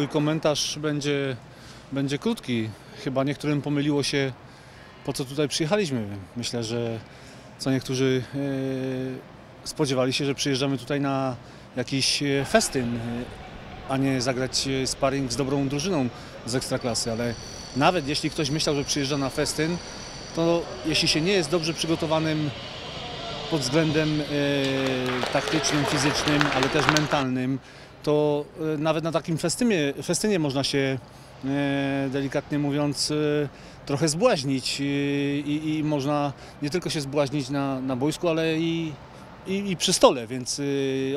mój komentarz będzie, będzie krótki. Chyba niektórym pomyliło się, po co tutaj przyjechaliśmy. Myślę, że co niektórzy e, spodziewali się, że przyjeżdżamy tutaj na jakiś e, festyn, e, a nie zagrać sparring z dobrą drużyną z Ekstraklasy, ale nawet jeśli ktoś myślał, że przyjeżdża na festyn, to jeśli się nie jest dobrze przygotowanym pod względem e, taktycznym, fizycznym, ale też mentalnym, to e, nawet na takim festynie, festynie można się e, delikatnie mówiąc trochę zbłaźnić i, i można nie tylko się zbłaźnić na, na boisku, ale i, i, i przy stole, więc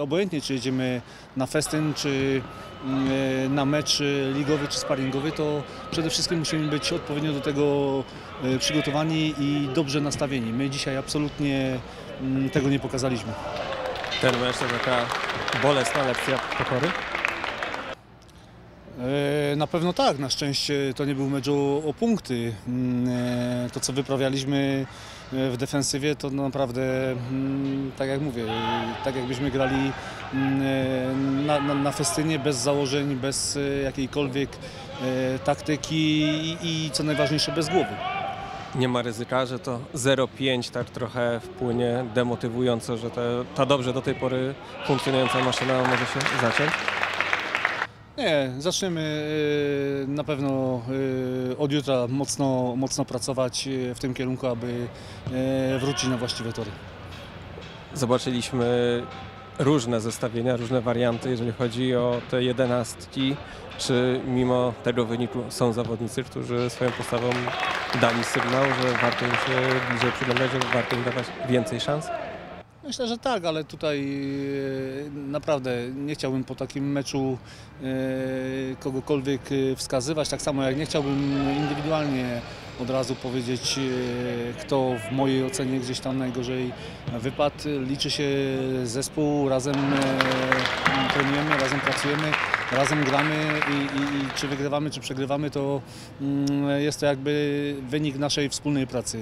obojętnie czy jedziemy na festyn, czy mm, na mecz ligowy czy sparingowy, to przede wszystkim musimy być odpowiednio do tego przygotowani i dobrze nastawieni. My dzisiaj absolutnie tego nie pokazaliśmy. Ten mecz to taka bolesna lekcja pokory. E, Na pewno tak, na szczęście to nie był mecz o, o punkty. Mm, e, To co wyprawialiśmy e, w defensywie to naprawdę, mm, tak jak mówię, tak jakbyśmy grali mm, na, na, na festynie bez założeń, bez jakiejkolwiek taktyki i, i co najważniejsze bez głowy. Nie ma ryzyka, że to 0,5 tak trochę wpłynie demotywująco, że te, ta dobrze do tej pory funkcjonująca maszyna może się zaciąć. Nie, zaczniemy e, na pewno e, od jutra mocno, mocno pracować e, w tym kierunku, aby wrócić na właściwe tory. Zobaczyliśmy różne zestawienia, różne warianty, jeżeli chodzi o te jedenastki. Czy mimo tego wyniku są zawodnicy, którzy swoją postawą dali sygnał, że warto im się bliżej przyglądać, że warto im dawać więcej szans? Myślę, że tak, ale tutaj e, naprawdę nie chciałbym po takim meczu e, kogokolwiek e, wskazywać, tak samo jak nie chciałbym indywidualnie od razu powiedzieć, e, kto w mojej ocenie gdzieś tam najgorzej wypadł. Liczy się zespół, razem e, trenujemy, razem pracujemy, razem gramy i, i, i czy wygrywamy, czy przegrywamy, to mm, jest to jakby wynik naszej wspólnej pracy.